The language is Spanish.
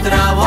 trabajo.